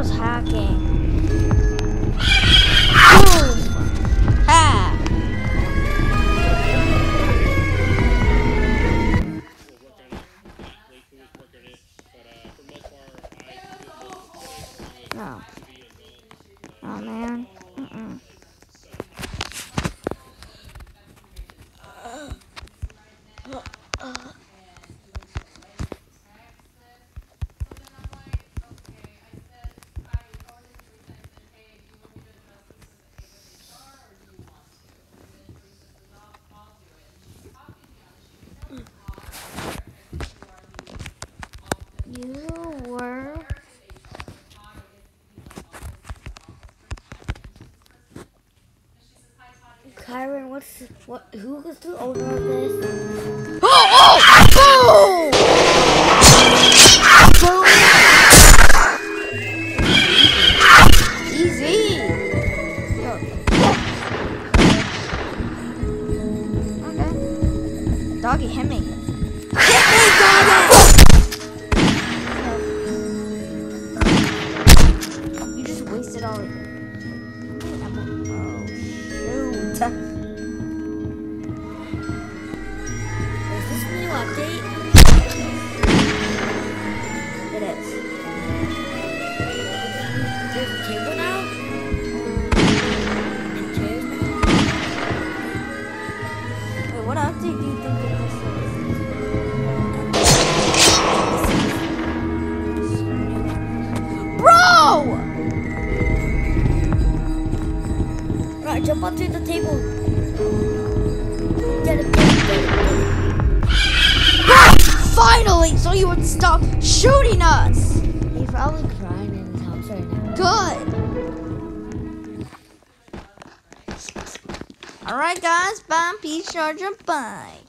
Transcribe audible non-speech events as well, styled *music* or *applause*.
was hacking. No. Oh man. You were. Kyron, what's what? Who was the owner of this? Oh! Oh! Boom! Easy. Okay. Doggy, hit me. Hit me, doggy! Shoot. Is onto the table. Get it, get it, get *laughs* Finally, so you would stop shooting us. He's probably crying in his house right now. Good. All right, guys. Bye. Peace, Charger. Bye.